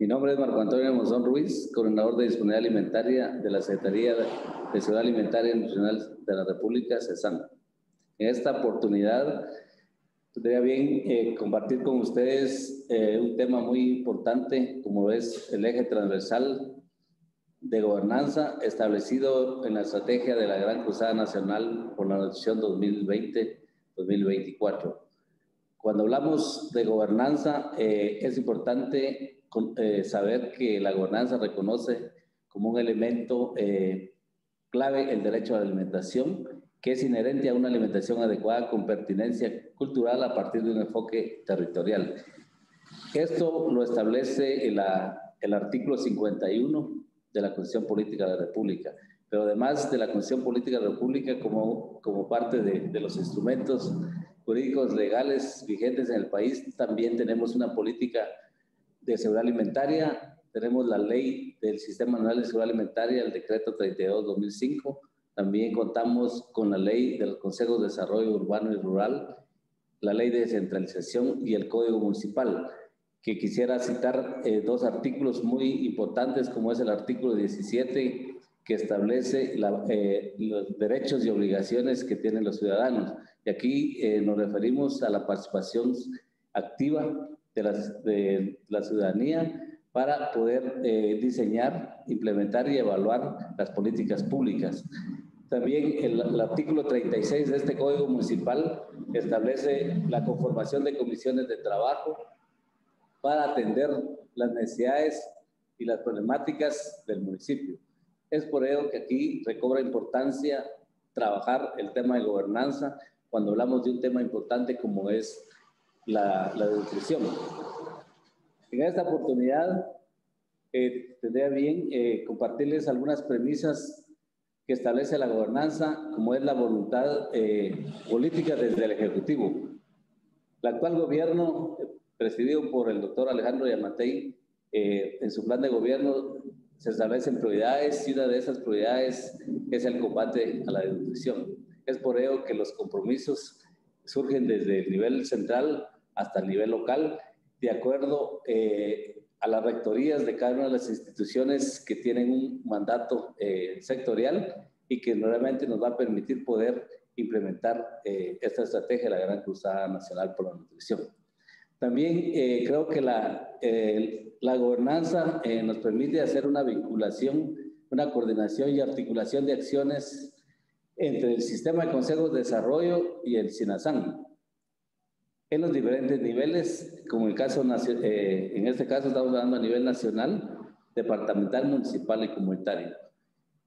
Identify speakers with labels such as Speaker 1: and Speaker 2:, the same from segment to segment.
Speaker 1: Mi nombre es Marco Antonio Monzón Ruiz, coordinador de disponibilidad alimentaria de la Secretaría de Ciudad Alimentaria Nacional de la República, CESAN. En esta oportunidad, tendría bien eh, compartir con ustedes eh, un tema muy importante, como es el eje transversal de gobernanza establecido en la estrategia de la Gran Cruzada Nacional por la Nutrición 2020-2024. Cuando hablamos de gobernanza, eh, es importante eh, saber que la gobernanza reconoce como un elemento eh, clave el derecho a la alimentación, que es inherente a una alimentación adecuada con pertinencia cultural a partir de un enfoque territorial. Esto lo establece el, artículo 51 de la Constitución Política de la República, pero además de la Constitución Política de la República como, como parte de los instrumentos jurídicos legales vigentes en el país, también tenemos una política de seguridad alimentaria, tenemos la ley del Sistema Nacional de Seguridad Alimentaria, el decreto 32-2005, también contamos con la ley de los consejos de desarrollo urbano y rural, la ley de descentralización y el código municipal, que quisiera citar eh, dos artículos muy importantes, como es el artículo 17, que establece eh, los derechos y obligaciones que tienen los ciudadanos. Y aquí eh, nos referimos a la participación activa de la, ciudadanía para poder eh, diseñar, implementar y evaluar las políticas públicas. También el, artículo 36 de este Código Municipal establece la conformación de comisiones de trabajo para atender las necesidades y las problemáticas del municipio. Es por ello que aquí recobra importancia trabajar el tema de gobernanza cuando hablamos de un tema importante como es la, la nutrición. En esta oportunidad eh, tendría bien eh, compartirles algunas premisas que establece la gobernanza, como es la voluntad eh, política desde el Ejecutivo. El actual gobierno, presidido por el doctor Alejandro Yamatei, eh, en su plan de gobierno se establecen prioridades y una de esas prioridades es el combate a la desnutrición. Es por ello que los compromisos surgen desde el nivel central hasta el nivel local, de acuerdo eh, a las rectorías de cada una de las instituciones que tienen un mandato eh, sectorial y que nuevamente nos va a permitir poder implementar eh, esta estrategia de la Gran Cruzada Nacional por la Nutrición. También eh, creo que la, la gobernanza eh, nos permite hacer una vinculación, una coordinación y articulación de acciones entre el Sistema de Consejos de Desarrollo y el SINASAN en los diferentes niveles, como el caso, eh, en este caso estamos hablando a nivel nacional, departamental, municipal y comunitario.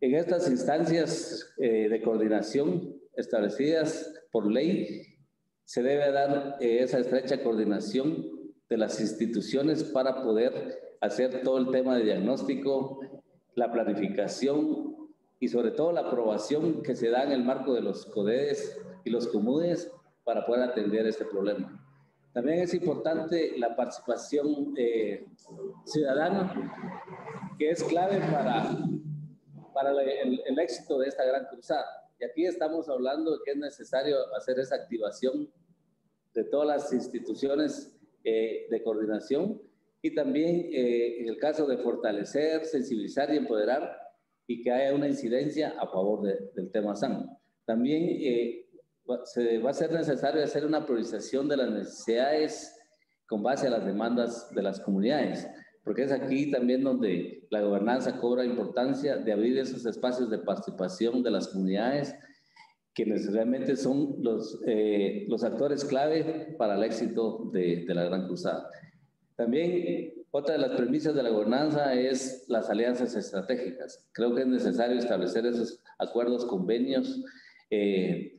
Speaker 1: En estas instancias eh, de coordinación establecidas por ley, se debe dar eh, esa estrecha coordinación de las instituciones para poder hacer todo el tema de diagnóstico, la planificación y sobre todo la aprobación que se da en el marco de los CODES y los COMUDES para poder atender este problema. También es importante la participación eh, ciudadana, que es clave para, para el, éxito de esta gran cruzada. Y aquí estamos hablando de que es necesario hacer esa activación de todas las instituciones eh, de coordinación y también eh, en el caso de fortalecer, sensibilizar y empoderar y que haya una incidencia a favor de, del tema SAN. También eh, se va a ser necesario hacer una priorización de las necesidades con base a las demandas de las comunidades, porque es aquí también donde la gobernanza cobra importancia de abrir esos espacios de participación de las comunidades, quienes realmente son los, eh, los actores clave para el éxito de, de la Gran Cruzada. También otra de las premisas de la gobernanza es las alianzas estratégicas. Creo que es necesario establecer esos acuerdos, convenios, eh,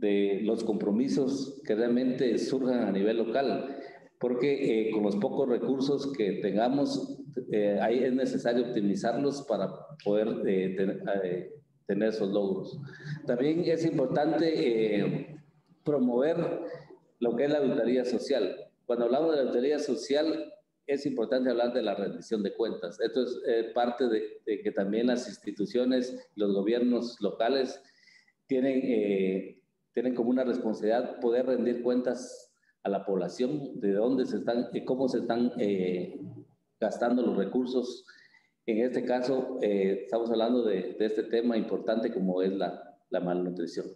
Speaker 1: de los compromisos que realmente surjan a nivel local, porque eh, con los pocos recursos que tengamos, eh, ahí es necesario optimizarlos para poder eh, ten, eh, tener esos logros. También es importante eh, promover lo que es la auditoría social. Cuando hablamos de la auditoría social, es importante hablar de la rendición de cuentas. Esto es eh, parte de, de, que también las instituciones, los gobiernos locales tienen eh, tienen como una responsabilidad poder rendir cuentas a la población de dónde se están, cómo se están eh, gastando los recursos. En este caso, eh, estamos hablando de, de, este tema importante como es la, la malnutrición.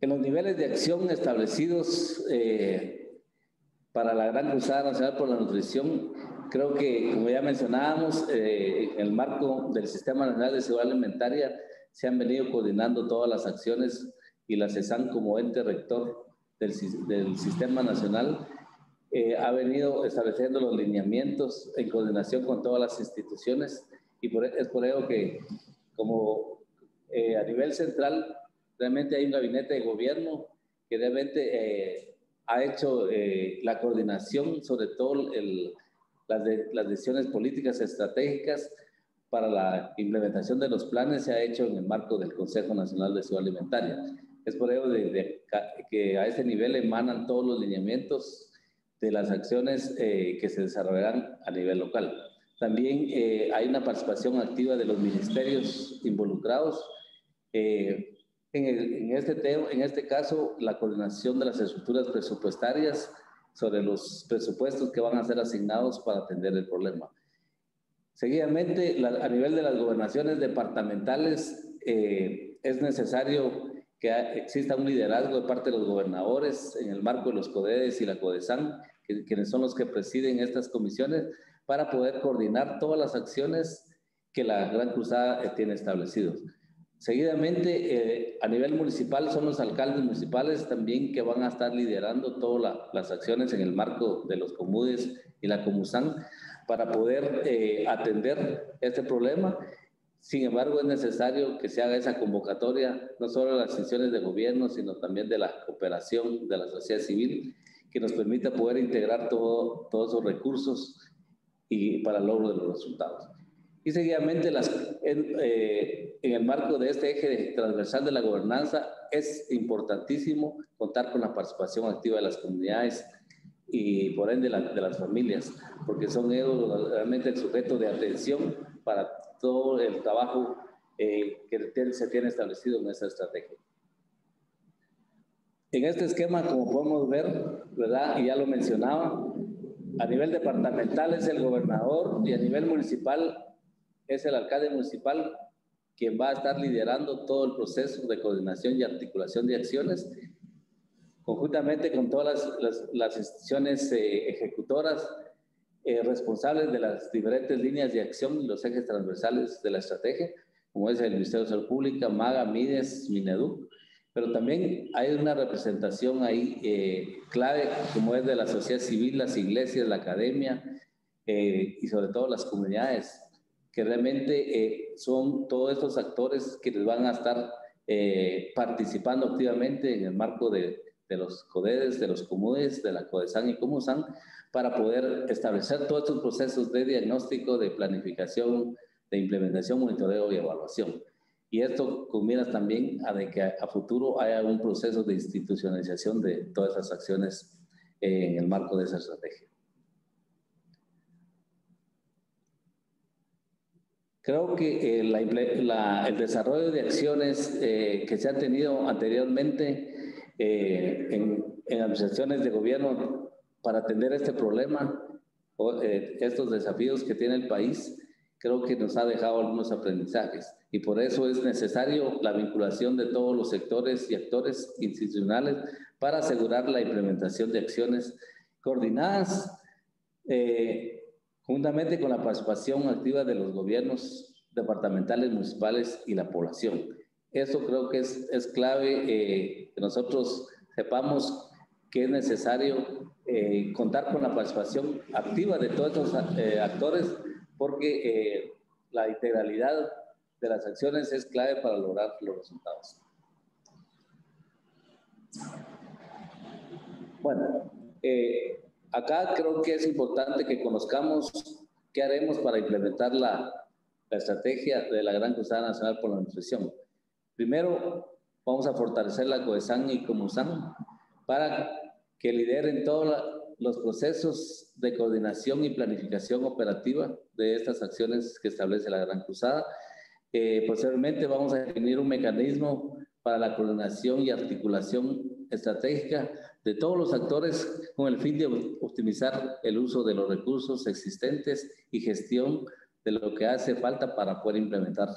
Speaker 1: En los niveles de acción establecidos eh, para la Gran Cruzada Nacional por la Nutrición, creo que, como ya mencionábamos, eh, en el marco del Sistema Nacional de Seguridad Alimentaria, se han venido coordinando todas las acciones y la CESAN como ente rector del, Sistema Nacional eh, ha venido estableciendo los lineamientos en coordinación con todas las instituciones y por, es por ello que como a nivel central Realmente hay un gabinete de gobierno que realmente eh, ha hecho eh, la coordinación, sobre todo el, las decisiones políticas estratégicas para la implementación de los planes se ha hecho en el marco del Consejo Nacional de Seguridad Alimentaria. Es por ello que a ese nivel emanan todos los lineamientos de las acciones eh, que se desarrollarán a nivel local. También hay una participación activa de los ministerios involucrados. Eh, en, este tema, en este caso, la coordinación de las estructuras presupuestarias sobre los presupuestos que van a ser asignados para atender el problema. Seguidamente, a nivel de las gobernaciones departamentales, eh, es necesario que exista un liderazgo de parte de los gobernadores en el marco de los CODES y la CODESAN, quienes son los que presiden estas comisiones, para poder coordinar todas las acciones que la Gran Cruzada eh, tiene establecidos. Seguidamente, eh, a nivel municipal, son los alcaldes municipales también que van a estar liderando todas las acciones en el marco de los comudes y la Comusan para poder eh, atender este problema. Sin embargo, es necesario que se haga esa convocatoria, no solo de las instituciones de gobierno, sino también de la cooperación de la sociedad civil, que nos permita poder integrar todo, todos esos recursos y para el logro de los resultados. Y seguidamente, las, en, eh, en, el marco de este eje transversal de la gobernanza, es importantísimo contar con la participación activa de las comunidades y por ende la, de las familias, porque son ellos realmente el sujeto de atención para todo el trabajo eh, que se tiene establecido en esta estrategia. En este esquema, como podemos ver, ¿verdad? Y ya lo mencionaba, a nivel departamental es el gobernador y a nivel municipal es el alcalde municipal quien va a estar liderando todo el proceso de coordinación y articulación de acciones, conjuntamente con todas las, las, instituciones eh, ejecutoras eh, responsables de las diferentes líneas de acción y los ejes transversales de la estrategia, como es el Ministerio de Salud Pública, MAGA, MIDES, MINEDUC, pero también hay una representación ahí eh, clave, como es de la sociedad civil, las iglesias, la academia y sobre todo las comunidades que realmente eh, son todos estos actores que les van a estar eh, participando activamente en el marco de, de los CODES, de los COMUDES, de la CODESAN y COMUSAN, para poder establecer todos estos procesos de diagnóstico, de planificación, de implementación, monitoreo y evaluación. Y esto combina también a de que a, futuro haya un proceso de institucionalización de todas esas acciones en el marco de esa estrategia. Creo que eh, el desarrollo de acciones eh, que se han tenido anteriormente eh, en, en, administraciones de gobierno para atender este problema, o, estos desafíos que tiene el país, creo que nos ha dejado algunos aprendizajes. Y por eso es necesario la vinculación de todos los sectores y actores institucionales para asegurar la implementación de acciones coordinadas juntamente con la participación activa de los gobiernos departamentales, municipales y la población. Eso creo que es, es clave eh, que nosotros sepamos que es necesario eh, contar con la participación activa de todos estos eh, actores porque la integralidad de las acciones es clave para lograr los resultados. Bueno, Acá creo que es importante que conozcamos qué haremos para implementar la, la estrategia de la Gran Cruzada Nacional por la Nutrición. Primero, vamos a fortalecer la COESAN y COMUSAN para que lideren todos los procesos de coordinación y planificación operativa de estas acciones que establece la Gran Cruzada. Eh, posteriormente vamos a definir un mecanismo para la coordinación y articulación estratégica de todos los actores con el fin de optimizar el uso de los recursos existentes y gestión de lo que hace falta para poder implementar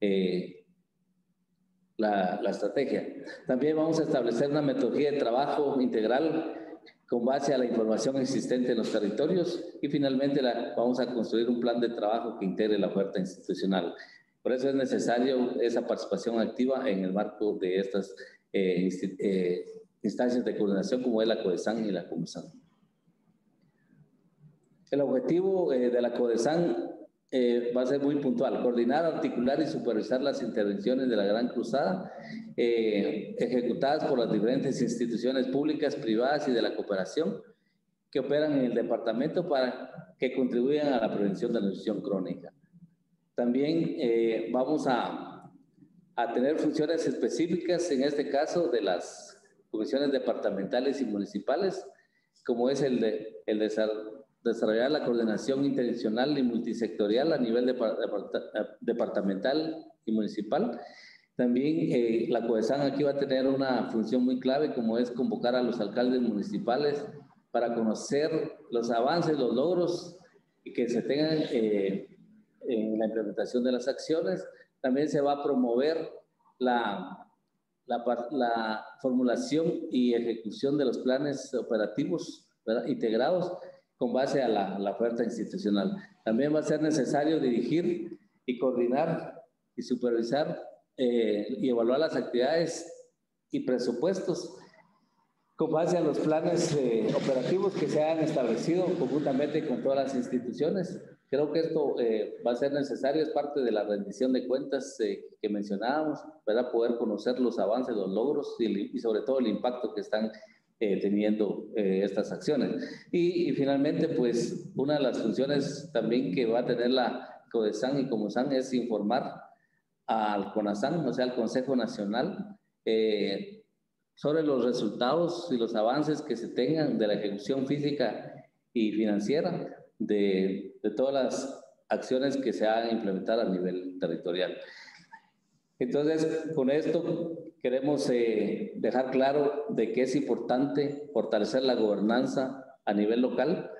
Speaker 1: eh, la, estrategia. También vamos a establecer una metodología de trabajo integral con base a la información existente en los territorios y finalmente vamos a construir un plan de trabajo que integre la oferta institucional. Por eso es necesario esa participación activa en el marco de estas eh, eh, instancias de coordinación como es la CODESAN y la COMESAN. El objetivo eh, de la CODESAN eh, va a ser muy puntual, coordinar, articular y supervisar las intervenciones de la Gran Cruzada eh, ejecutadas por las diferentes instituciones públicas, privadas y de la cooperación que operan en el departamento para que contribuyan a la prevención de la nutrición crónica. También eh, vamos a, a tener funciones específicas, en este caso, de las comisiones departamentales y municipales, como es el de el desarrollo desarrollar la coordinación interinstitucional y multisectorial a nivel departamental y municipal. También eh, la COESAN aquí va a tener una función muy clave como es convocar a los alcaldes municipales para conocer los avances, los logros que se tengan eh, en la implementación de las acciones. También se va a promover la, la, la formulación y ejecución de los planes operativos integrados con base a la, oferta institucional. También va a ser necesario dirigir y coordinar y supervisar eh, y evaluar las actividades y presupuestos con base a los planes eh, operativos que se han establecido conjuntamente con todas las instituciones. Creo que esto eh, va a ser necesario, es parte de la rendición de cuentas que mencionábamos, para poder conocer los avances, los logros y, y sobre todo el impacto que están eh, teniendo eh, estas acciones. Y, finalmente, pues una de las funciones también que va a tener la CODESAN y COMOSAN es informar al CONASAN, o sea, al Consejo Nacional, eh, sobre los resultados y los avances que se tengan de la ejecución física y financiera de, de todas las acciones que se han implementado a nivel territorial. Entonces, con esto queremos eh, dejar claro de que es importante fortalecer la gobernanza a nivel local,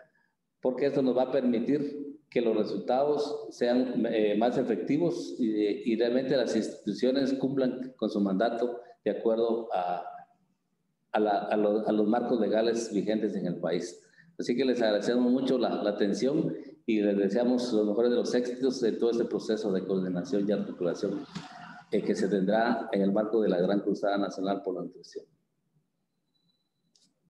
Speaker 1: porque esto nos va a permitir que los resultados sean eh, más efectivos y, realmente las instituciones cumplan con su mandato de acuerdo a, a, los, marcos legales vigentes en el país. Así que les agradecemos mucho la, la atención y les deseamos los mejores de los éxitos de todo este proceso de coordinación y articulación que se tendrá en el marco de la Gran Cruzada Nacional por la Nutrición.